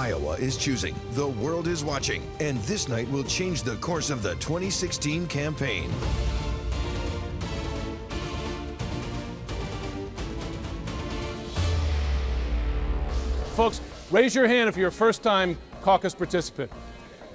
Iowa is choosing, the world is watching, and this night will change the course of the 2016 campaign. Folks, raise your hand if you're a first time caucus participant.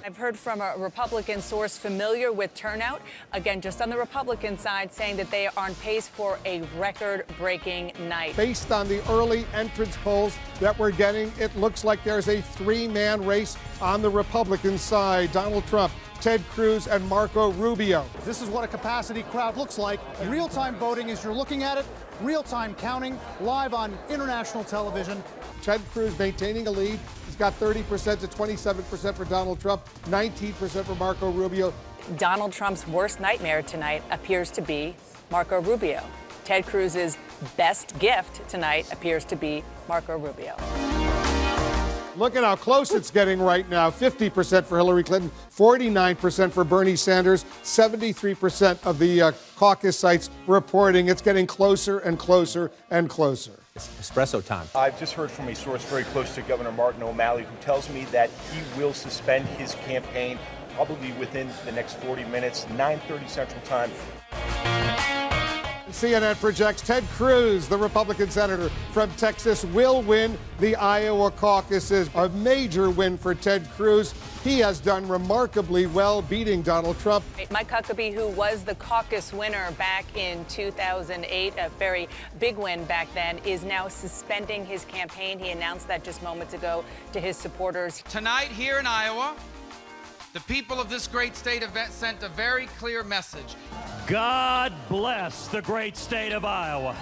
I've heard from a Republican source familiar with turnout, again, just on the Republican side, saying that they are on pace for a record breaking night. Based on the early entrance polls that we're getting, it looks like there's a three man race on the Republican side. Donald Trump, Ted Cruz, and Marco Rubio. This is what a capacity crowd looks like. Real time voting as you're looking at it, real time counting, live on international television. Ted Cruz maintaining a lead. He's got 30% to 27% for Donald Trump, 19% for Marco Rubio. Donald Trump's worst nightmare tonight appears to be Marco Rubio. Ted Cruz's best gift tonight appears to be Marco Rubio. Look at how close it's getting right now 50% for Hillary Clinton, 49% for Bernie Sanders, 73% of the uh, caucus sites reporting it's getting closer and closer and closer. Espresso time. I've just heard from a source very close to Governor Martin O'Malley who tells me that he will suspend his campaign probably within the next 40 minutes, 9:30 Central Time. CNN projects Ted Cruz, the Republican senator from Texas, will win the Iowa caucuses. A major win for Ted Cruz. He has done remarkably well beating Donald Trump. Mike Huckabee, who was the caucus winner back in 2008, a very big win back then, is now suspending his campaign. He announced that just moments ago to his supporters. Tonight, here in Iowa, the people of this great state have sent a very clear message. God bless the great state of Iowa.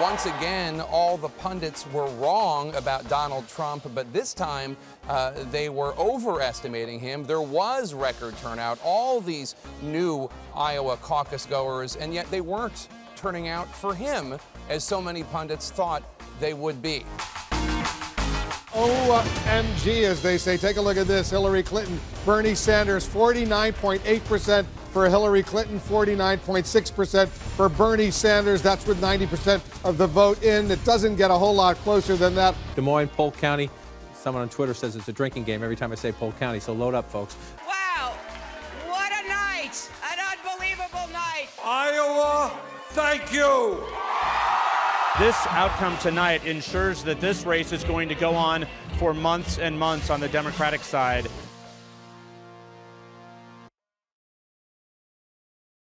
Once again, all the pundits were wrong about Donald Trump, but this time uh, they were overestimating him. There was record turnout, all these new Iowa caucus goers, and yet they weren't turning out for him as so many pundits thought they would be. OMG, as they say. Take a look at this. Hillary Clinton, Bernie Sanders, 49.8% for Hillary Clinton, 49.6% for Bernie Sanders. That's with 90% of the vote in. It doesn't get a whole lot closer than that. Des Moines, Polk County. Someone on Twitter says it's a drinking game every time I say Polk County, so load up, folks. Wow! What a night! An unbelievable night! Iowa, thank you! This outcome tonight ensures that this race is going to go on for months and months on the Democratic side.